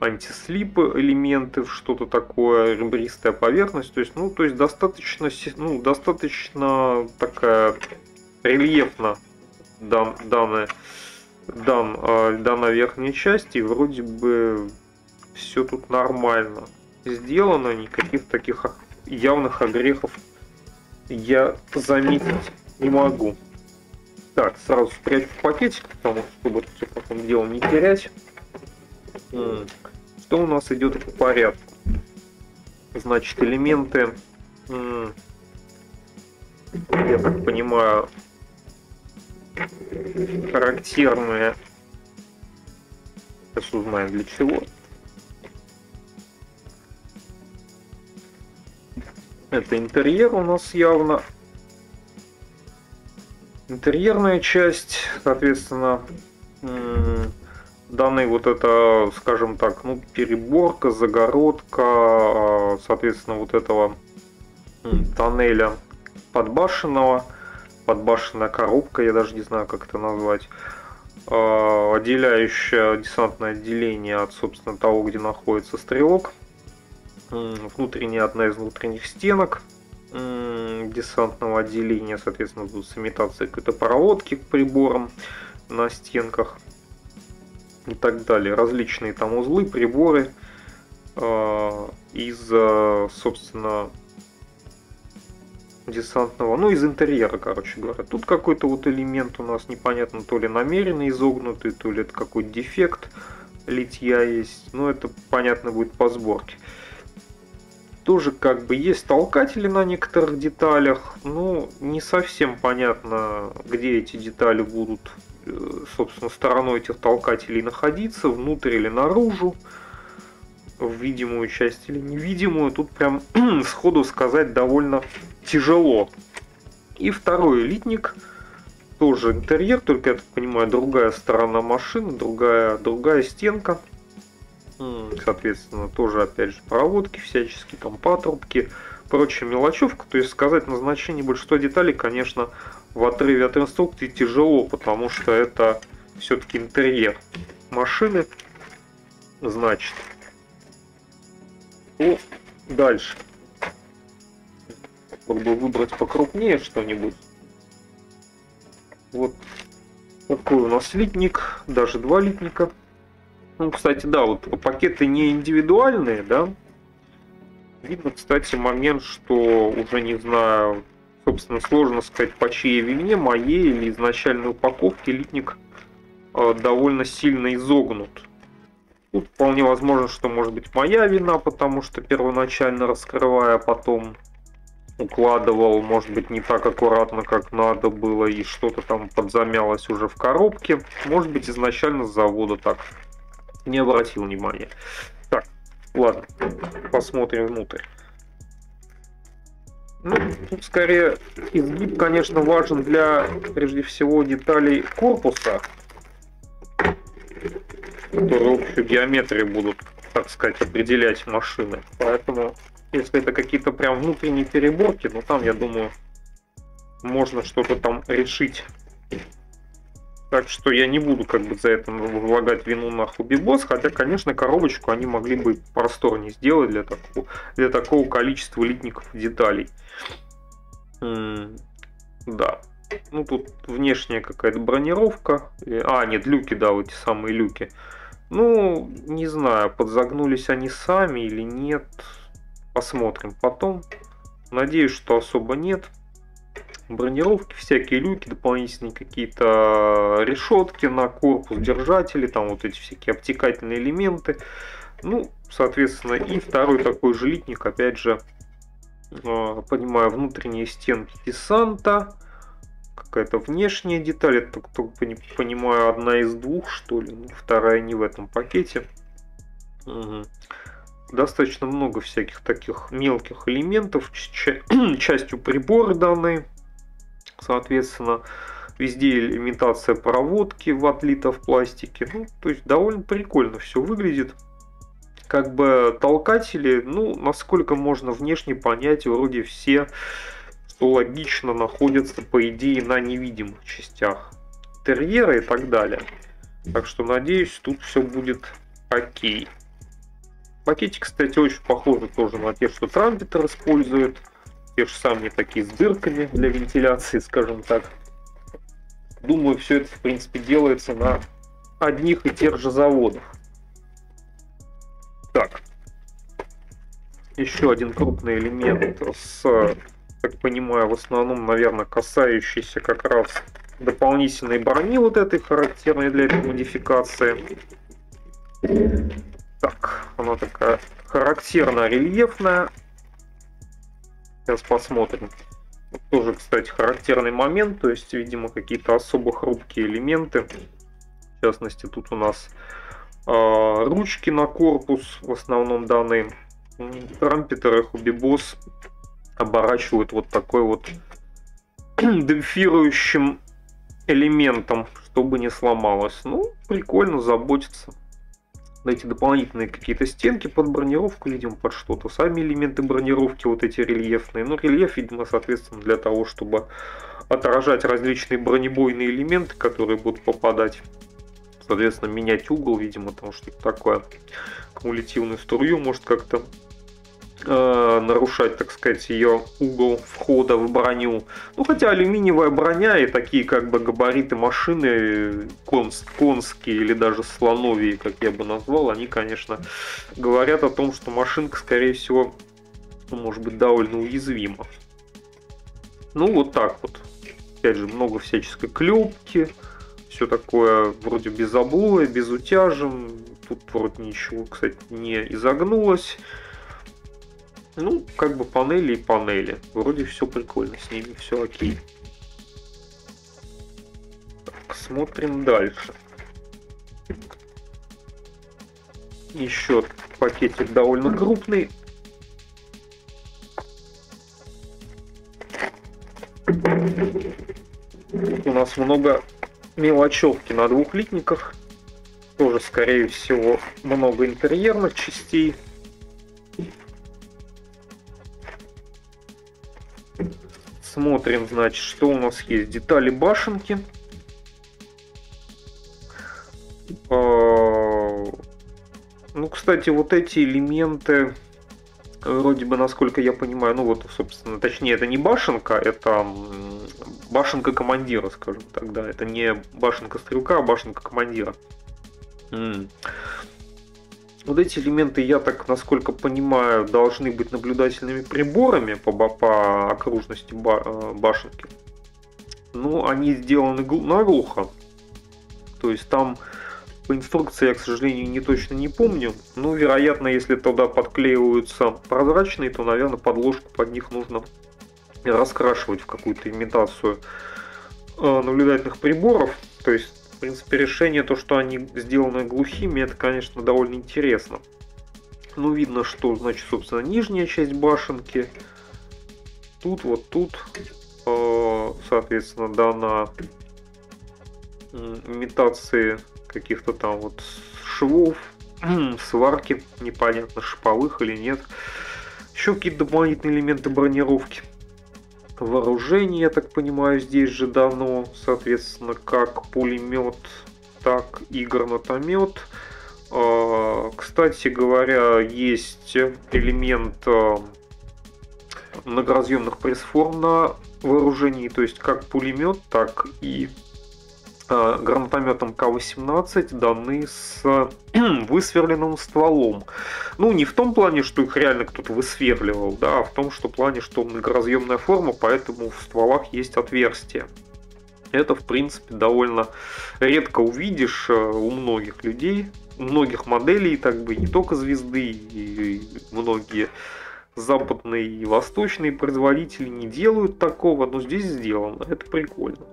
антислипы элементы, что-то такое, ребристая поверхность. То есть, ну, то есть достаточно, ну, достаточно такая рельефно дан, данная, дан, э, данная верхняя часть, и вроде бы все тут нормально сделано, никаких таких явных огрехов я заметить не могу. Так, сразу спрячу в пакетик, потому что чтобы потом дело не терять. Что у нас идет по порядку? Значит, элементы, я так понимаю, характерные. Сейчас узнаем для чего. Это интерьер у нас явно. Интерьерная часть, соответственно, данный вот это, скажем так, ну, переборка, загородка, а, соответственно, вот этого тоннеля подбашенного, подбашенная коробка, я даже не знаю, как это назвать, а, отделяющая десантное отделение от, собственно, того, где находится стрелок. Внутренняя одна из внутренних стенок десантного отделения, соответственно, тут с имитацией какой-то проводки к приборам на стенках и так далее. Различные там узлы, приборы э, из, собственно, десантного, ну, из интерьера, короче говоря. Тут какой-то вот элемент у нас непонятно, то ли намеренно изогнутый, то ли это какой-то дефект литья есть. Но это понятно будет по сборке. Тоже как бы есть толкатели на некоторых деталях, но не совсем понятно, где эти детали будут, собственно, стороной этих толкателей находиться, внутрь или наружу в видимую часть или невидимую, тут прям сходу сказать довольно тяжело. И второй элитник, тоже интерьер, только, я так понимаю, другая сторона машины, другая, другая стенка. Соответственно, тоже, опять же, проводки всяческие, там патрубки, прочая мелочевка. То есть сказать назначение большинства деталей, конечно, в отрыве от инструкции тяжело, потому что это все-таки интерьер машины. Значит, ну, дальше. Как бы выбрать покрупнее что-нибудь. Вот такой у нас литник, даже два литника. Ну, кстати, да, вот пакеты не индивидуальные, да. Видно, кстати, момент, что уже не знаю, собственно, сложно сказать, по чьей вине, моей или изначальной упаковки литник э, довольно сильно изогнут. Тут вполне возможно, что может быть моя вина, потому что первоначально раскрывая, потом укладывал, может быть, не так аккуратно, как надо было, и что-то там подзамялось уже в коробке. Может быть, изначально с завода так не обратил внимания. Так, ладно, посмотрим внутрь. Ну, тут скорее изгиб, конечно, важен для, прежде всего, деталей корпуса, которые общую геометрию будут, так сказать, определять машины. Поэтому, если это какие-то прям внутренние переборки, ну там, я думаю, можно что-то там решить. Так что я не буду как бы за это влагать вину на Хубибос, хотя, конечно, коробочку они могли бы просторнее сделать для такого, для такого количества литников деталей. М да. Ну, тут внешняя какая-то бронировка. А, нет, люки, да, вот эти самые люки. Ну, не знаю, подзагнулись они сами или нет. Посмотрим потом. Надеюсь, что особо нет. Бронировки, всякие люки, дополнительные какие-то решетки на корпус, держатели, там вот эти всякие обтекательные элементы. Ну, соответственно, и второй такой же литник, опять же, а, понимаю, внутренние стенки десанта какая-то внешняя деталь, это только понимаю, одна из двух, что ли, ну, вторая не в этом пакете. Угу. Достаточно много всяких таких мелких элементов, частью приборы данные, соответственно, везде имитация проводки в отлита в пластике, ну, то есть довольно прикольно все выглядит. Как бы толкатели, ну, насколько можно внешне понять, вроде все логично находится, по идее, на невидимых частях интерьера и так далее. Так что, надеюсь, тут все будет окей. Пакетики, кстати, очень похожи тоже на те, что Трампетер использует. Те же самые такие с дырками для вентиляции, скажем так. Думаю, все это, в принципе, делается на одних и тех же заводах. Так. Еще один крупный элемент с как понимаю, в основном, наверное, касающийся как раз дополнительной брони вот этой, характерной для этой модификации. Так, она такая характерно рельефная. Сейчас посмотрим. Тоже, кстати, характерный момент, то есть, видимо, какие-то особо хрупкие элементы. В частности, тут у нас э, ручки на корпус, в основном данные. Трампетеры, хубибос оборачивают вот такой вот демпфирующим элементом, чтобы не сломалось. Ну, прикольно, заботится. Эти дополнительные какие-то стенки под бронировку, видимо, под что-то. Сами элементы бронировки вот эти рельефные. Ну, рельеф, видимо, соответственно, для того, чтобы отражать различные бронебойные элементы, которые будут попадать. Соответственно, менять угол, видимо, там что-то такое. Кумулятивную струю может как-то э, нарушать, так сказать, ее угол входа в броню. Ну, хотя алюминиевая броня и такие как бы габариты машины, конс, конские или даже слоновьи, как я бы назвал, они, конечно, говорят о том, что машинка, скорее всего, может быть довольно уязвима. Ну, вот так вот. Опять же, много всяческой клепки, все такое вроде без облоя, без утяжем. Тут вроде ничего, кстати, не изогнулось. Ну, как бы панели и панели. Вроде все прикольно, с ними все окей. Так, смотрим дальше. Еще пакетик довольно крупный. У нас много мелочевки на двух литниках. Тоже, скорее всего, много интерьерных частей. Смотрим, значит, что у нас есть. Детали башенки. А, ну, кстати, вот эти элементы, вроде бы, насколько я понимаю, ну вот, собственно, точнее, это не башенка, это башенка командира, скажем так, да. Это не башенка стрелка, а башенка командира. Вот эти элементы, я так, насколько понимаю, должны быть наблюдательными приборами по, по окружности э, башенки. Но они сделаны наглухо. То есть там по инструкции я, к сожалению, не точно не помню. Но, вероятно, если туда подклеиваются прозрачные, то, наверное, подложку под них нужно раскрашивать в какую-то имитацию э, наблюдательных приборов. То есть принципе, решение, то, что они сделаны глухими, это, конечно, довольно интересно. Ну, видно, что, значит, собственно, нижняя часть башенки. Тут, вот тут, э, соответственно, дана имитации каких-то там вот швов, сварки, непонятно, шиповых или нет. Еще какие-то дополнительные элементы бронировки. Вооружение, я так понимаю, здесь же дано, соответственно, как пулемет, так и гранатомет. А, кстати говоря, есть элемент а, многоразъемных пресс-форм на вооружении, то есть как пулемет, так и гранатометом К-18 даны с высверленным стволом. Ну, не в том плане, что их реально кто-то высверливал, да, а в том, что плане, что многоразъемная форма, поэтому в стволах есть отверстия. Это, в принципе, довольно редко увидишь э, у многих людей, у многих моделей, так бы не только звезды, и многие западные и восточные производители не делают такого, но здесь сделано. Это прикольно.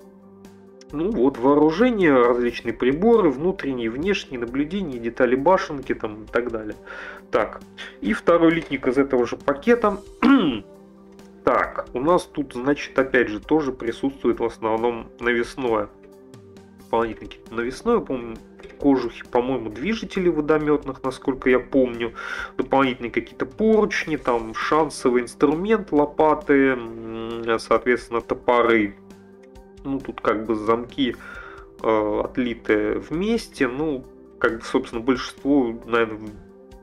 Ну вот, вооружение, различные приборы, внутренние, внешние, наблюдения, детали башенки там и так далее. Так, и второй литник из этого же пакета. так, у нас тут, значит, опять же, тоже присутствует в основном навесное. Дополнительно навесное, помню, кожухи, по-моему, движители водометных, насколько я помню, дополнительные какие-то поручни, там шансовый инструмент, лопаты, соответственно, топоры, ну, тут как бы замки э, отлиты вместе, ну, как бы, собственно, большинство, наверное,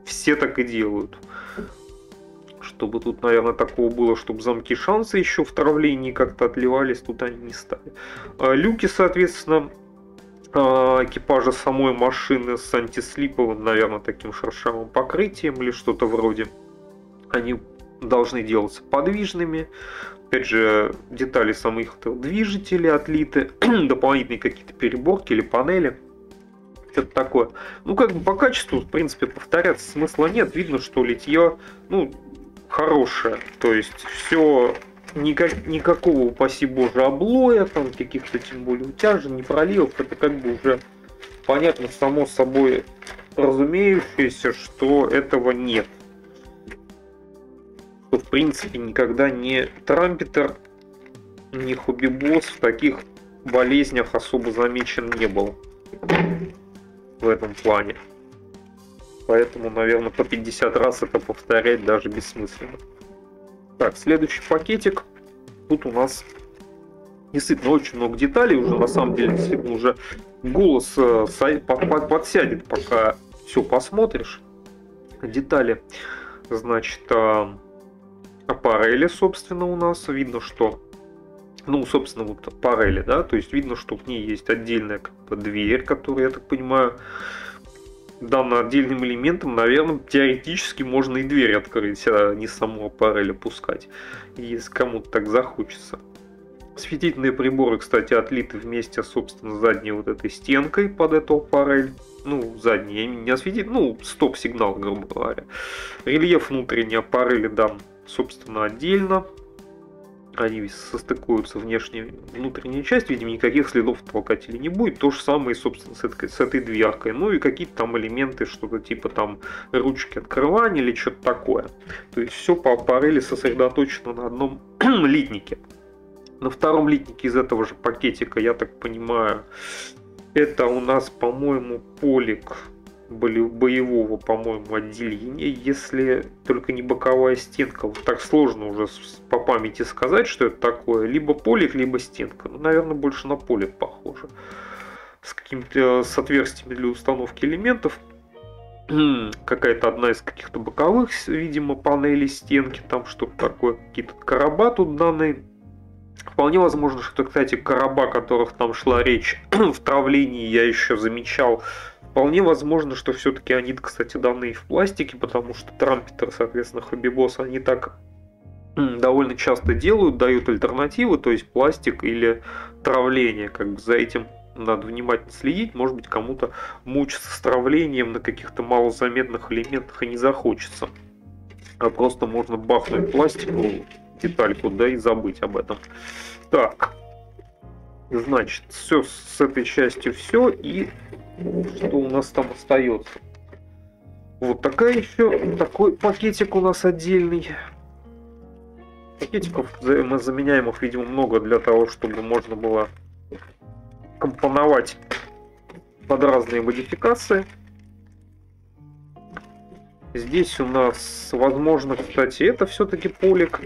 все так и делают. Чтобы тут, наверное, такого было, чтобы замки шанса еще в травлении как-то отливались, тут они не стали. А люки, соответственно, а, экипажа самой машины с антислиповым, наверное, таким шершавым покрытием или что-то вроде. Они должны делаться подвижными. Опять же, детали самих движителей отлиты, дополнительные какие-то переборки или панели. Это такое. Ну, как бы по качеству, в принципе, повторяться смысла нет. Видно, что литье, ну, хорошее. То есть все никак, никакого, упаси боже, облоя, там каких-то тем более утяжен, не проливов. Это как бы уже понятно само собой разумеющееся, что этого нет в принципе никогда не Трампетер, ни Хобби Босс в таких болезнях особо замечен не был. в этом плане. Поэтому, наверное, по 50 раз это повторять даже бессмысленно. Так, следующий пакетик. Тут у нас действительно очень много деталей уже, на самом деле, действительно уже голос э, подсядет, пока все посмотришь. Детали, значит, аппарели, собственно, у нас видно, что ну, собственно, вот парели, да, то есть видно, что в ней есть отдельная дверь, которая, я так понимаю, данным отдельным элементом, наверное, теоретически можно и дверь открыть, а не саму аппарель опускать, если кому-то так захочется. Осветительные приборы, кстати, отлиты вместе, собственно, с задней вот этой стенкой под эту аппарель. Ну, задние, не осветить, ну, стоп-сигнал, грубо говоря. Рельеф внутренней аппарели дам, собственно, отдельно. Они состыкуются внешней внутренняя часть, видимо, никаких следов толкателей не будет. То же самое, собственно, с этой, с этой дверкой. Ну и какие-то там элементы, что-то типа там ручки открывания или что-то такое. То есть все по аппарели сосредоточено на одном литнике. На втором литнике из этого же пакетика, я так понимаю, это у нас, по-моему, полик боевого, по-моему, отделения, если только не боковая стенка. Вот так сложно уже по памяти сказать, что это такое. Либо полик, либо стенка. Ну, наверное, больше на полик похоже. С какими-то с отверстиями для установки элементов. Какая-то одна из каких-то боковых, видимо, панелей стенки. Там что-то такое. Какие-то короба тут данные Вполне возможно, что, кстати, короба, о которых там шла речь в травлении, я еще замечал. Вполне возможно, что все-таки они, кстати, данные в пластике, потому что трампетеры, соответственно, Хабибос, они так довольно часто делают, дают альтернативы, то есть пластик или травление. Как бы за этим надо внимательно следить. Может быть, кому-то мучиться с травлением на каких-то малозаметных элементах и не захочется. А просто можно бахнуть пластику детальку, да, и забыть об этом. Так, значит, все с этой частью все, и что у нас там остается? Вот такая еще, такой пакетик у нас отдельный. Пакетиков взаимозаменяемых, видимо, много для того, чтобы можно было компоновать под разные модификации. Здесь у нас, возможно, кстати, это все-таки полик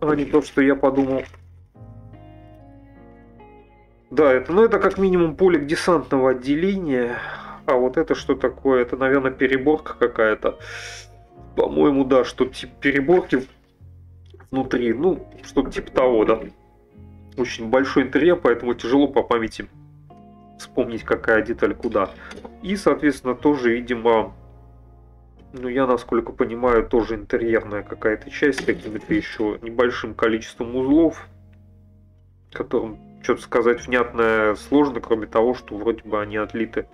а не то, что я подумал. Да, это, ну это как минимум полик десантного отделения. А вот это что такое? Это, наверное, переборка какая-то. По-моему, да, что типа переборки внутри. Ну, что-то типа того, да. Очень большой интерьер, поэтому тяжело по памяти вспомнить, какая деталь куда. И, соответственно, тоже, видимо, ну, я, насколько понимаю, тоже интерьерная какая-то часть с каким-то еще небольшим количеством узлов, которым что-то сказать внятное сложно, кроме того, что вроде бы они отлиты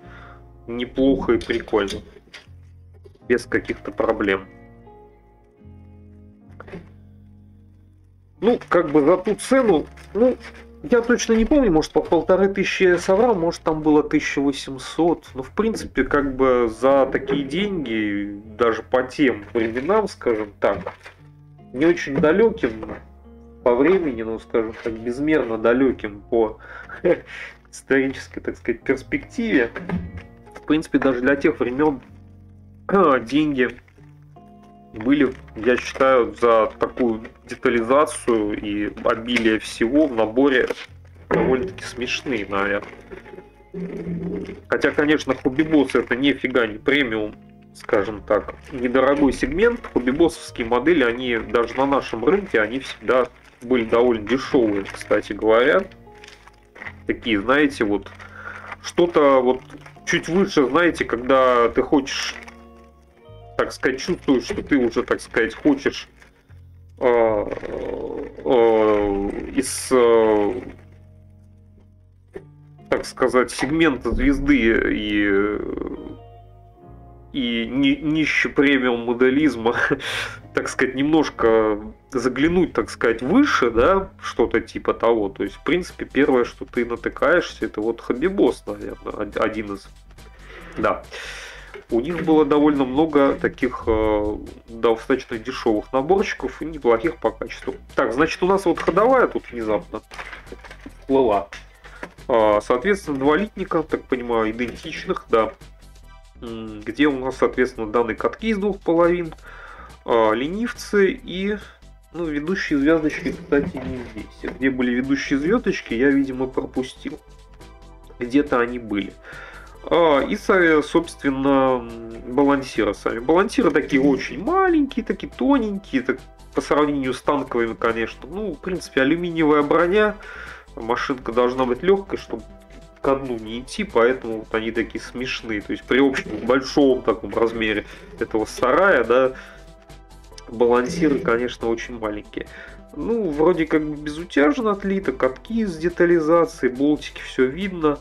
неплохо и прикольно. Без каких-то проблем. Ну, как бы за ту цену, ну, я точно не помню, может по полторы тысячи я соврал, может там было 1800. Но в принципе, как бы за такие деньги, даже по тем временам, скажем так, не очень далеким по времени, ну скажем так, безмерно далеким по исторической, так сказать, перспективе. В принципе, даже для тех времен деньги были, я считаю, за такую детализацию и обилие всего в наборе довольно-таки смешные, наверное. Хотя, конечно, хобби-босс это нифига не премиум, скажем так, недорогой сегмент. Хобби-боссовские модели, они даже на нашем рынке, они всегда были довольно дешевые, кстати говоря. Такие, знаете, вот что-то вот чуть выше, знаете, когда ты хочешь так сказать, чувствуешь, что ты уже, так сказать, хочешь э, э, из, э, так сказать, сегмента звезды и и ни, нище премиум моделизма, так сказать, немножко заглянуть, так сказать, выше, да, что-то типа того. То есть, в принципе, первое, что ты натыкаешься, это вот Хабибос, наверное, один из. Да у них было довольно много таких э, достаточно дешевых наборчиков и неплохих по качеству. Так, значит, у нас вот ходовая тут внезапно всплыла. А, соответственно, два литника, так понимаю, идентичных, да, где у нас, соответственно, данные катки из двух половин, а, ленивцы и ну, ведущие звездочки, кстати, не здесь. Где были ведущие звездочки, я, видимо, пропустил. Где-то они были. И, собственно, балансиры сами. Балансиры такие очень маленькие, такие тоненькие, так, по сравнению с танковыми, конечно. Ну, в принципе, алюминиевая броня, машинка должна быть легкой, чтобы ко дну не идти, поэтому вот они такие смешные. То есть при общем большом таком размере этого сарая, да, балансиры, конечно, очень маленькие. Ну, вроде как безутяжно отлито, катки с детализацией, болтики, все видно.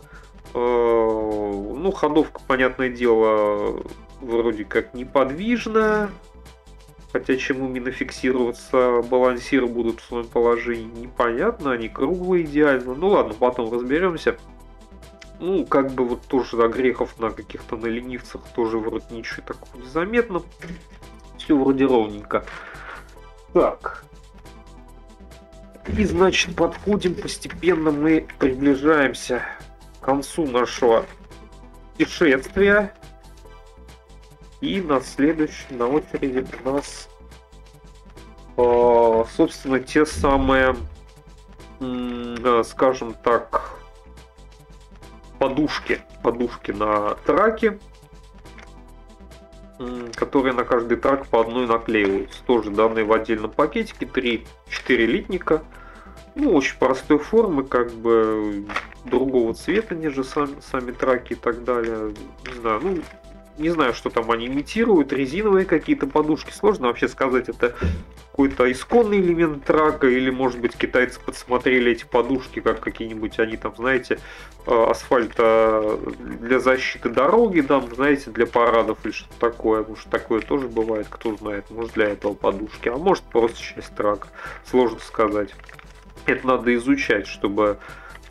Э, ну, ходовка, понятное дело, вроде как неподвижная. Хотя чем именно фиксироваться балансиры будут в своем положении, непонятно. Они круглые идеально. Ну ладно, потом разберемся. Ну, как бы вот тоже огрехов на каких-то на ленивцах тоже вроде ничего такого не заметно все вроде ровненько. Так. И, значит, подходим постепенно, мы приближаемся концу нашего путешествия. И на следующем, на очереди у нас, э, собственно, те самые, э, скажем так, подушки, подушки на траке, которые на каждый трак по одной наклеиваются. Тоже данные в отдельном пакетике, 3-4 литника. Ну, очень простой формы, как бы другого цвета, нежели сами, сами траки и так далее. Не знаю, ну, не знаю, что там они имитируют, резиновые какие-то подушки. Сложно вообще сказать, это какой-то исконный элемент трака, или, может быть, китайцы подсмотрели эти подушки, как какие-нибудь, они там, знаете, э, асфальта для защиты дороги, там, знаете, для парадов или что-то такое. Может, такое тоже бывает, кто знает. Может, для этого подушки, а может, просто часть трака. Сложно сказать. Это надо изучать, чтобы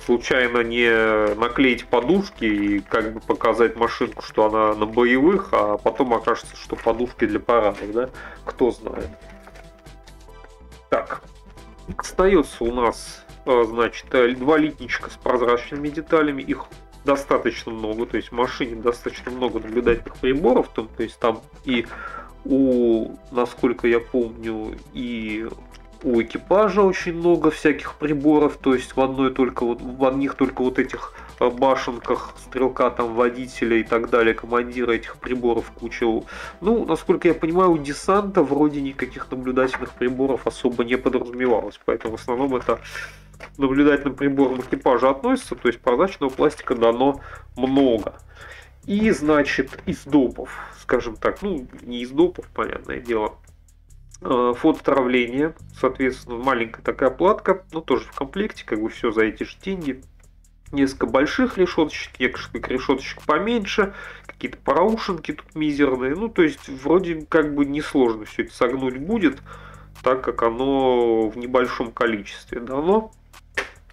случайно не наклеить подушки и как бы показать машинку, что она на боевых, а потом окажется, что подушки для парадов, да? Кто знает. Так, остается у нас, э, значит, э, два литничка с прозрачными деталями, их достаточно много, то есть в машине достаточно много наблюдательных приборов, то есть там и у, насколько я помню, и у экипажа очень много всяких приборов, то есть в одной только вот в одних только вот этих э, башенках стрелка там водителя и так далее, командира этих приборов куча. Ну, насколько я понимаю, у десанта вроде никаких наблюдательных приборов особо не подразумевалось, поэтому в основном это наблюдательным приборам экипажа относится, то есть прозрачного пластика дано много. И, значит, из допов, скажем так, ну, не из допов, понятное дело, Э, фототравление, соответственно, маленькая такая платка, ну тоже в комплекте, как бы все за эти же деньги. Несколько больших решеточек, несколько решеточек поменьше, какие-то параушинки тут мизерные. Ну, то есть, вроде как бы несложно все это согнуть будет, так как оно в небольшом количестве дано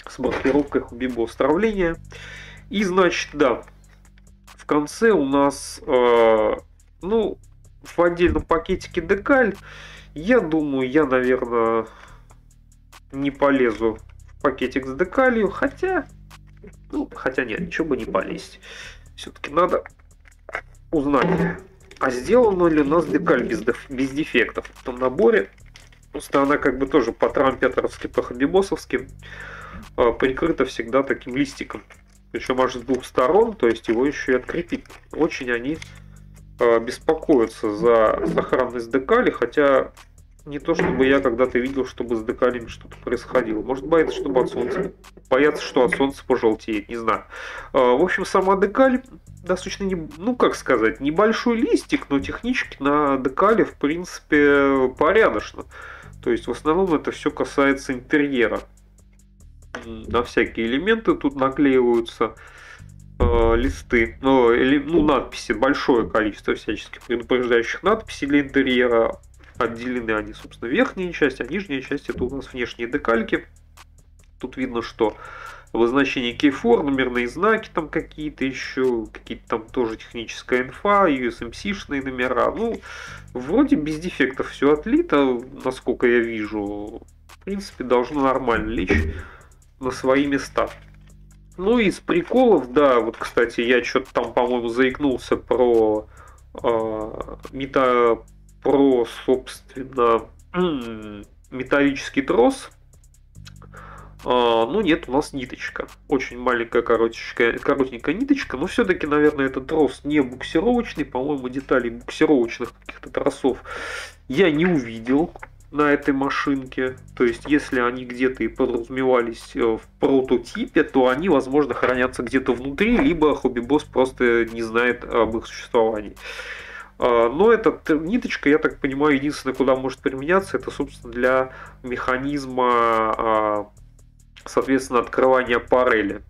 с маркировкой Hubibos травления. И, значит, да, в конце у нас, э, ну, в отдельном пакетике декаль я думаю, я, наверное, не полезу в пакетик с декалью, хотя... Ну, хотя нет, ничего бы не полезть. Все-таки надо узнать, а сделана ли у нас декаль без, без дефектов в том наборе. Просто она как бы тоже по трампетеровски, по хабибосовски э, прикрыта всегда таким листиком. Причем аж с двух сторон, то есть его еще и открепить. Очень они беспокоиться за сохранность декали, хотя не то чтобы я когда-то видел, чтобы с декалями что-то происходило. Может бояться, чтобы от солнца, бояться, что от солнца пожелтеет, не знаю. Э, в общем, сама декаль достаточно, не, ну как сказать, небольшой листик, но технически на декале, в принципе, порядочно. То есть, в основном это все касается интерьера. На всякие элементы тут наклеиваются э, листы, ну, или, ну, надписи, большое количество всяческих предупреждающих надписей для интерьера. Отделены они, собственно, верхняя часть, а нижняя часть это у нас внешние декальки. Тут видно, что обозначение кейфор, номерные знаки там какие-то еще, какие-то там тоже техническая инфа, USMC-шные номера. Ну, вроде без дефектов все отлито, насколько я вижу. В принципе, должно нормально лечь на свои места. Ну, из приколов, да, вот, кстати, я что-то там, по-моему, заикнулся про э, мета, про, собственно, металлический трос. А, ну нет, у нас ниточка. Очень маленькая, коротенькая, коротенькая ниточка. Но все-таки, наверное, этот трос не буксировочный. По-моему, деталей буксировочных каких-то тросов я не увидел на этой машинке. То есть, если они где-то и подразумевались э, в прототипе, то они, возможно, хранятся где-то внутри, либо Хобби-босс просто не знает об их существовании. А, но эта ниточка, я так понимаю, единственное, куда может применяться, это, собственно, для механизма, а, соответственно, открывания парели.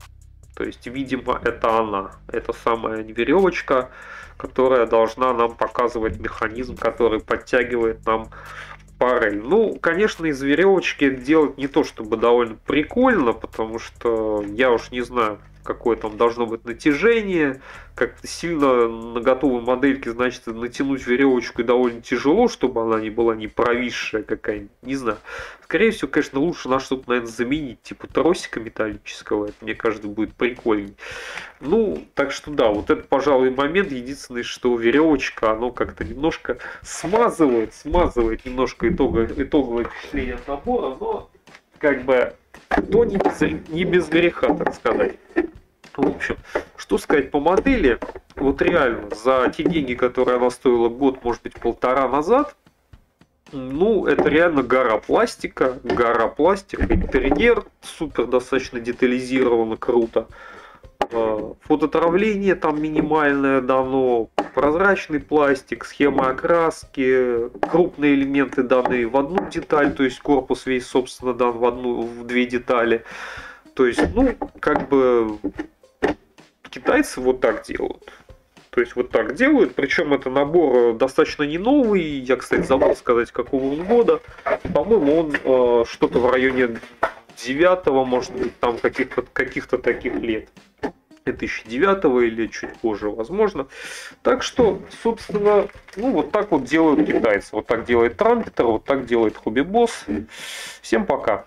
То есть, видимо, это она. Это самая веревочка, которая должна нам показывать механизм, который подтягивает нам парель. Ну, конечно, из веревочки делать не то чтобы довольно прикольно, потому что я уж не знаю, какое там должно быть натяжение, как-то сильно на готовой модельке, значит, натянуть веревочку довольно тяжело, чтобы она не была не провисшая какая-нибудь, не знаю. Скорее всего, конечно, лучше на что-то, наверное, заменить, типа тросика металлического, это, мне кажется, будет прикольней. Ну, так что да, вот это, пожалуй, момент, единственное, что веревочка, оно как-то немножко смазывает, смазывает немножко итоговое, итоговое впечатление от набора, но как бы то не без, не без греха, так сказать. В общем, что сказать по модели, вот реально, за те деньги, которые она стоила год, может быть, полтора назад, ну, это реально гора пластика, гора пластика, интерьер супер достаточно детализировано, круто. А, фототравление там минимальное дано, прозрачный пластик, схема окраски, крупные элементы даны в одну деталь, то есть корпус весь, собственно, дан в одну, в две детали. То есть, ну, как бы китайцы вот так делают. То есть вот так делают, причем это набор достаточно не новый, я, кстати, забыл сказать, какого он года. По-моему, он э, что-то в районе 9 может быть, там каких-то каких таких лет. 2009 или чуть позже, возможно. Так что, собственно, ну вот так вот делают китайцы. Вот так делает Трампетер, вот так делает Хобби Босс. Всем пока.